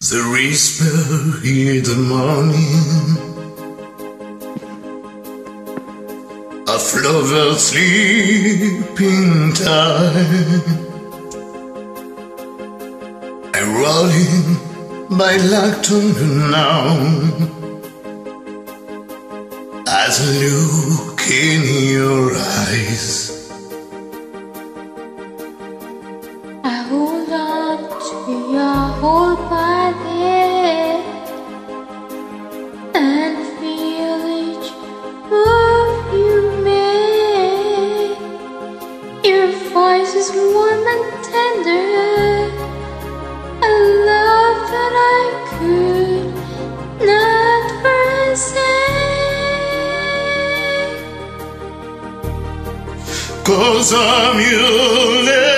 There is whisper in the morning A flower sleeping time. In my by to now As I look in your eyes. I hold on your whole body and feel each move you make. Your voice is warm and tender, a love that I could not forsake. Cause I'm your.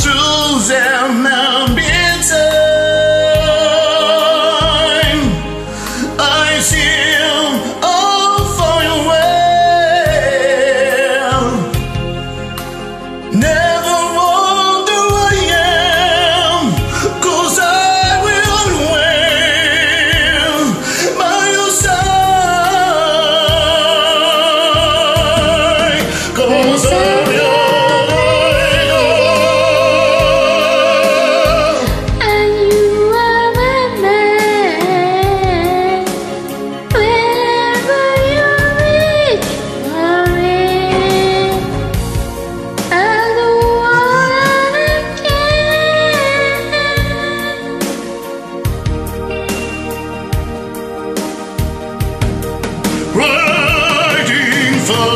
choosing the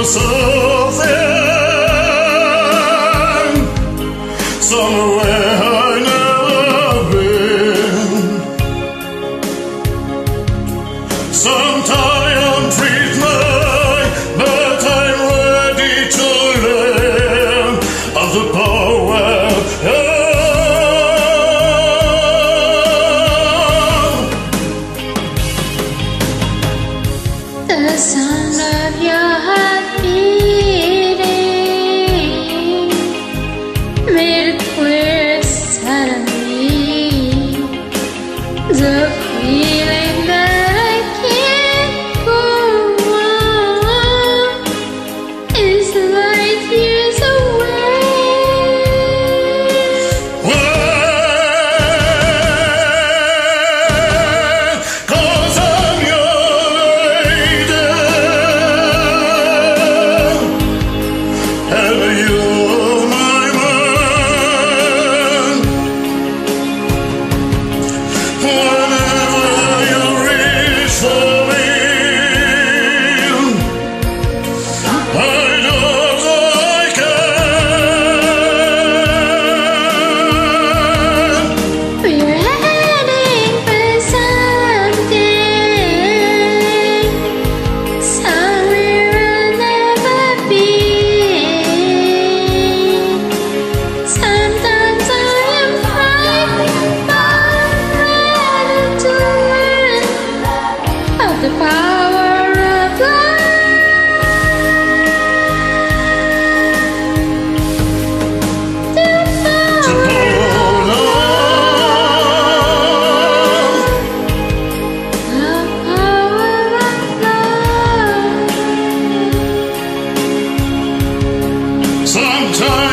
canções time.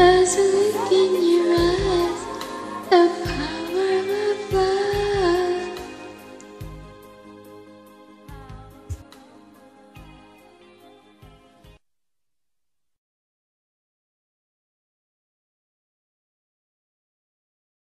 As I look in your eyes, the power.